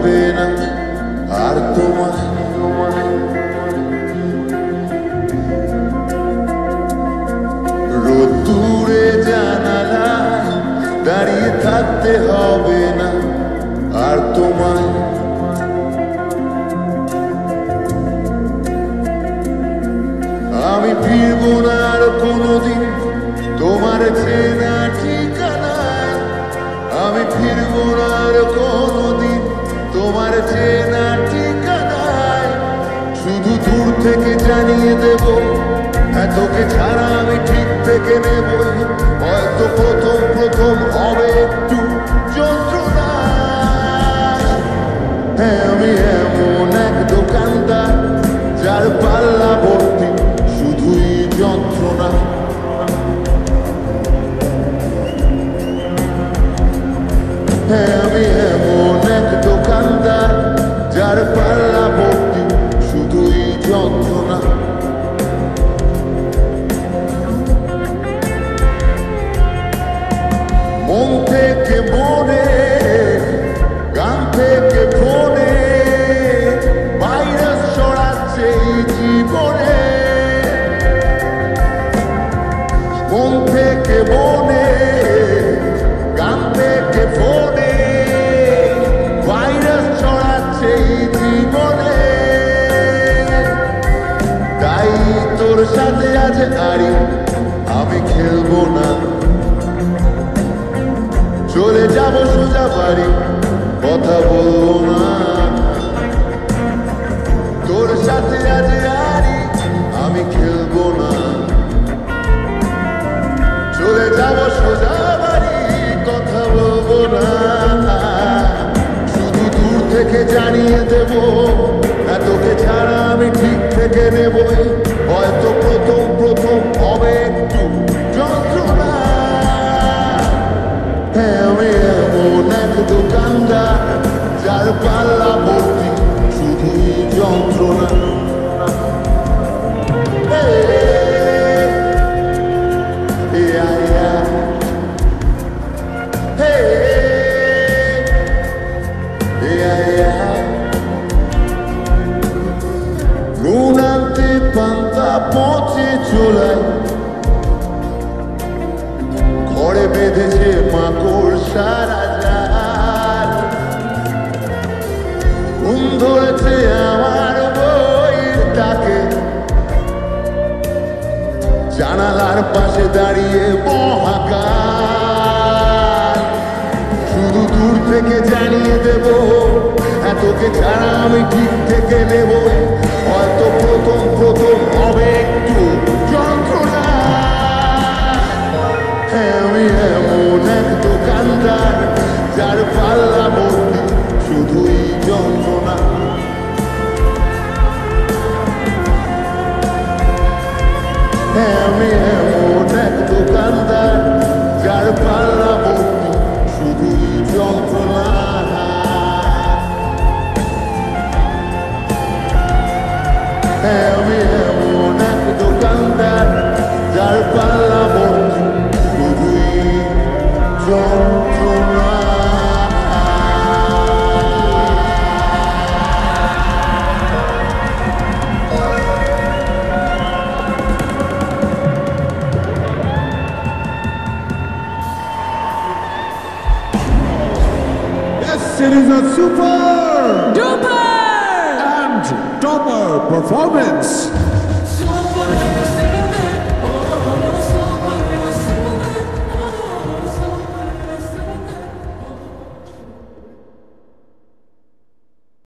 pena আর তোমার রোদ্দুরে জানালা দাঁড়িয়ে থাকতে হবে না আর তোমার তোমার চেনা ঠিকানায় শুধু দূর থেকে জানিয়ে দেব হ্যাঁ ছাড়া আমি ঠিক থেকে নেব হয়তো প্রথম প্রথম হবে একটু যন্ত্রণা হ্যাঁ আমি এমন এক দোকানদার যার পাল্লা ভর্তি শুধুই যন্ত্রণা হ্যাঁ আমি যার পাল্লা আজ আরি আমি খেলব না। চলে যাব সোজা বাড়ি, কথা বলব না। তোর সাথে আজ আরি আমি খেলব না। চলে যাব সোজা বাড়ি, কথা বলব না। শুধু দূর থেকে জানিয়ে দেব পচে ঘরে বেঁধেছে মাকড় সারা জাল। ঘুম ধরেছে আমার বইয়ের তাকে। জানালার পাশে দাঁড়িয়ে মহাকাল। শুধু দূর থেকে জানিয়ে দেব, এতকে ছাড়া আমি ঠিক থেকে নেব। হয়তো হ্যাঁ আমি এমন এক দোকানদার যার it is a super Duper! and double performance